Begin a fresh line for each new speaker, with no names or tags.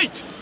Fight!